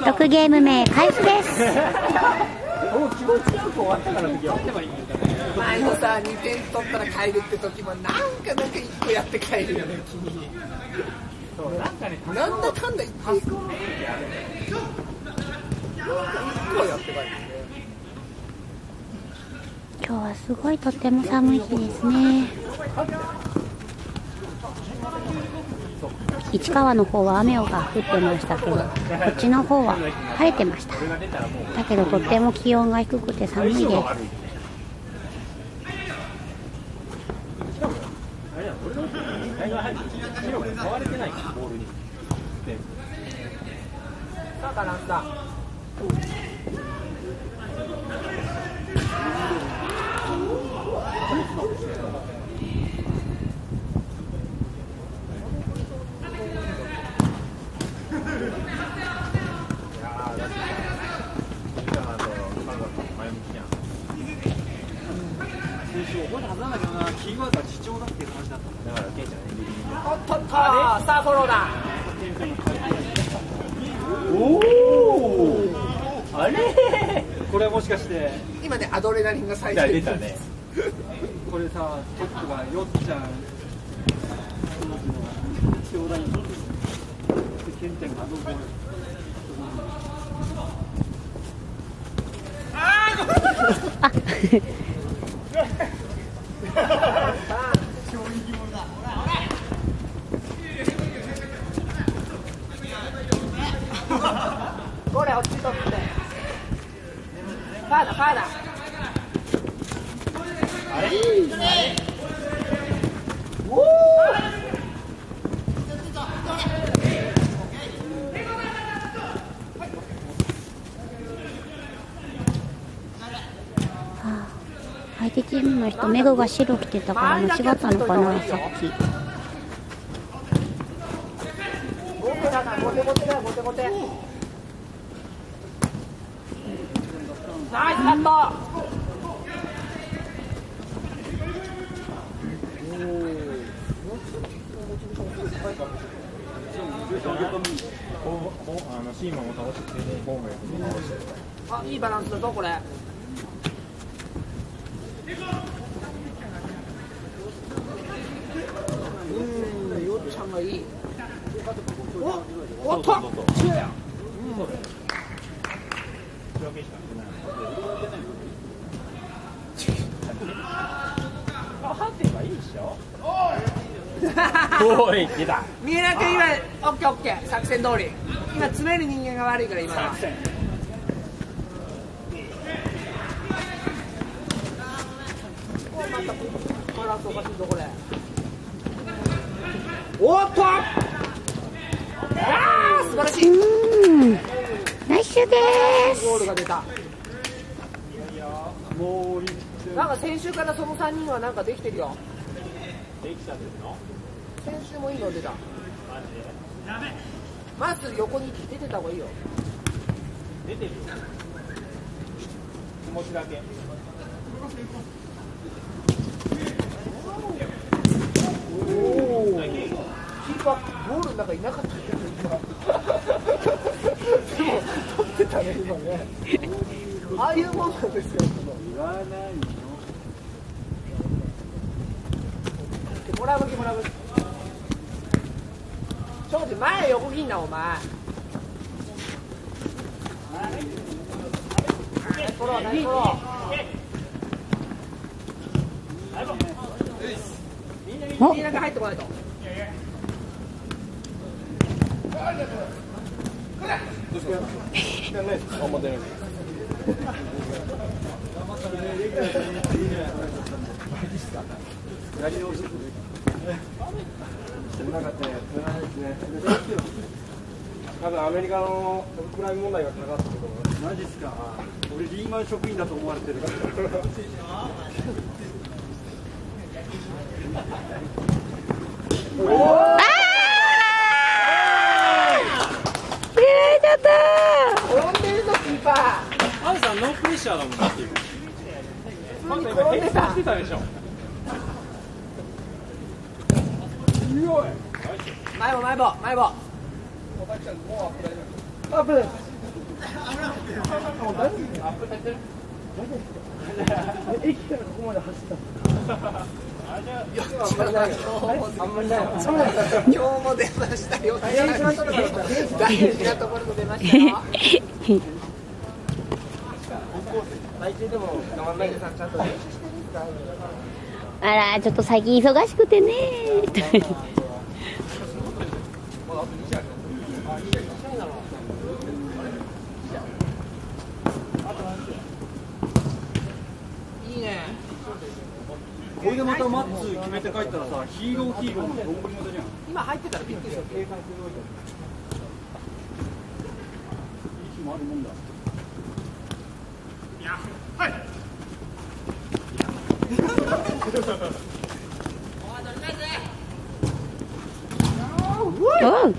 6ゲーム目開始です。もう気持ちよく終わったから次は前のさ2点取ったら帰るって時もなんかなんか1個やって帰るよね君そうなんかねなんだかんだ1個1個やって帰る今日はすごいとっても寒い日ですね。市川の方は雨が降ってましたけどこっちの方は晴れてました。だけどとっても気温が低くて寒いです。さあれや俺の大が入って白が変われてないからボールにでさあかなんだ先週覚えたはずなんだけどな、キーワードは貴重だっていう話だったんだ。からケンちゃんねビリビリおっとっとさあフォローだおおあれこれもしかして、今ねアドレナリンが最出た初出たねこれさ、トップがよっちゃん、当時の兄弟に、ケンちゃんがどうこう。これ落ちとってファーだファーだあれチームの人メグが白着てたから間違ったのかなさっき。ナイスカットこうこうあのシーマンを倒してボームを倒してあいいバランスだぞこれうんよっちゃんがいいおおっと判定はいいでしょおい出た見えなく今オッケーオッケー。作戦通り。今詰める人間が悪いから今は。おまたバランスおかしいぞこれおっとああ素晴らしい。ナイスです。ゴールが出た。もう、なんか先週からその3人はなんかできてるよ。できたんですの？先週もいいの出た。まず横に出てた方がいいよ。出てる。よ気持ちだけパーゴールの中いなかったけど今でも取ってたね今ねああいうもんなんですよ言わないの。もらう向きもらう向き庄司前横切んなお前みんなが入ってこないと多分アメリカのクライム問題がかかってると。マジっすか。俺リーマン職員だと思われてるから。入れちゃった転んでるぞキーパーアンさんノープレッシャーだもんなっていう普通に転んでたしてたでしょ前も前も前もアップです。駅からここまで走ったあんまりない今日も出ましたよ大事なところで出ましたよあらちょっと最近忙しくてね。いいね。これでまたマッツ決めて帰ったらさヒーローヒーローのどんぶり型じゃん。今入ってたらびっくりした計算すごいもあるもんだうん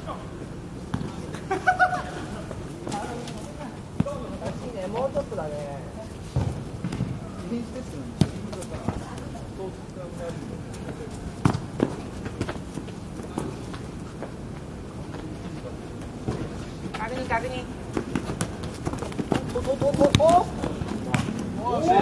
もうちょ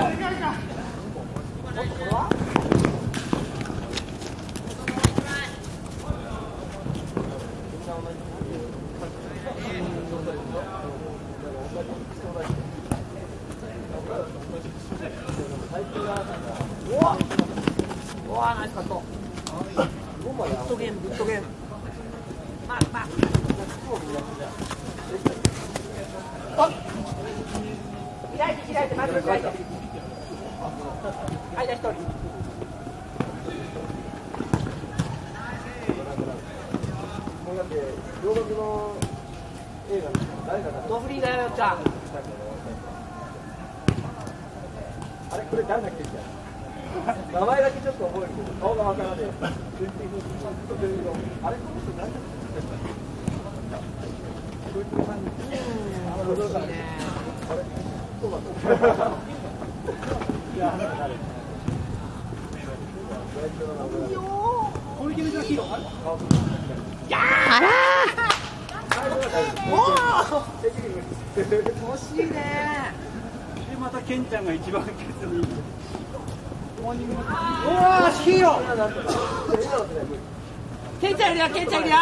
っ開いて開いてまず開いて間一人もうだって洋楽の映画誰かがドフリーだよちゃんあれこれ誰だっけみたいな名前だけちょっと覚えるけど顔がわからない全然ずっと出るけどあれこの人誰だっけこいつの感じあの驚かないあれそうだったいや誰これ決めたヒーローあれあら惜しいねでまたケンちゃんが一番決意うわーヒーローケンちゃんいるよケンちゃんいるよ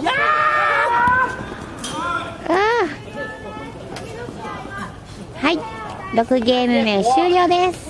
いやーあー。はい。6ゲーム目終了です。